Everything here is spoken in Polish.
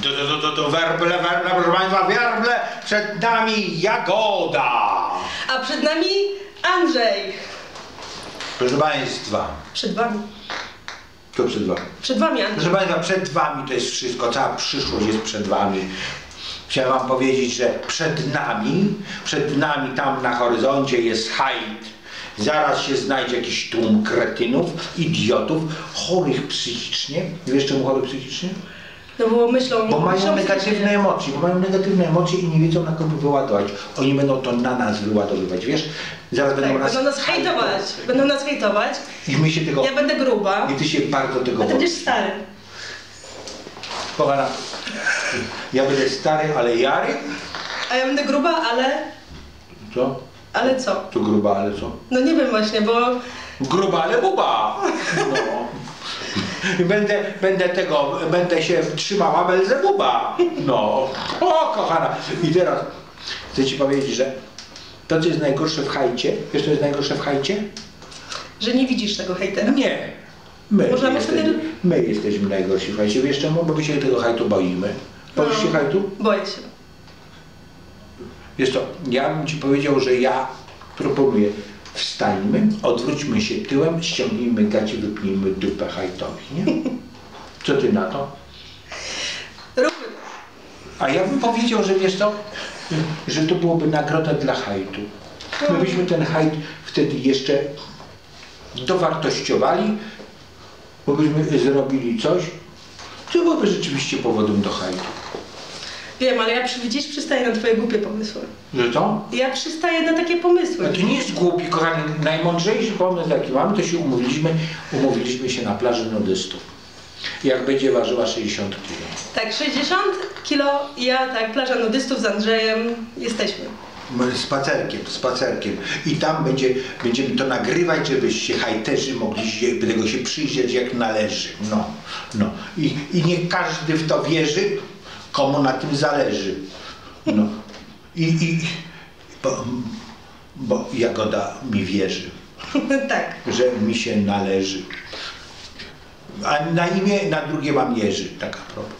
To, to, to, to, to werble, werble, proszę Państwa, werble, przed nami Jagoda. A przed nami Andrzej. Proszę Państwa, Przed wami. to przed Wami. Przed wami Andrzej. Proszę Państwa, przed Wami to jest wszystko, cała przyszłość jest przed Wami. Chciałem Wam powiedzieć, że przed nami, przed nami tam na horyzoncie jest hajt. Zaraz się znajdzie jakiś tłum kretynów, idiotów, chorych psychicznie. Wiesz czemu chorych psychicznie? No bo myślą... Bo mają negatywne psychicznie. emocje, bo mają negatywne emocje i nie wiedzą na kogo wyładować. Oni będą to na nas wyładowywać, wiesz? Zaraz będą Tak, nas... będą nas hejtować. Będą nas hejtować. I my się tego... Ja będę gruba. I ty się bardzo tego A ty będziesz stary. Kochana, ja będę stary, ale jary? A ja będę gruba, ale... Co? Ale co? Tu gruba, ale co? No nie wiem właśnie, bo... Gruba, ale buba! No. I będę, będę tego, będę się trzymała Belzebuba. No. O, kochana. I teraz chcę ci powiedzieć, że to, co jest najgorsze w hajcie, wiesz, co jest najgorsze w hajcie? Że nie widzisz tego hejtera. Nie. My, Można by jesteśmy, wtedy- my jesteśmy najgorsi w hajcie. Wiesz czemu? Bo my się tego hajtu boimy. Boisz się No. hajtu? Boję się. Wiesz co, ja bym ci powiedział, że ja proponuję wstańmy, odwróćmy się tyłem, ściągnijmy gacie, wypnijmy dupę hajtowi, nie? Co ty na to? Róbmy. A ja bym powiedział, że wiesz co, że to byłoby nagroda dla hajtu. My byśmy ten hajt wtedy jeszcze dowartościowali, bo byśmy zrobili coś, co byłoby rzeczywiście powodem do hajtu. Wiem, ale ja przy, widzisz, przystaję na twoje głupie pomysły. Że co? Ja przystaję na takie pomysły. No to nie jest głupi, kochany. Najmądrzejszy pomysł, jaki mamy, to się umówiliśmy, umówiliśmy się na plaży nudystów. Jak będzie ważyła 60 kg. Tak, 60 kilo, ja tak, plaża nudystów z Andrzejem, jesteśmy. Spacerkiem, spacerkiem. I tam będzie, będziemy to nagrywać, żebyście hajterzy mogli się, tego się przyjrzeć jak należy. No, no. I, I nie każdy w to wierzy, komu na tym zależy. No. I, i bo, bo Jagoda mi wierzy. tak. że mi się należy. A na imię, na drugie mam Jerzy, taka propos.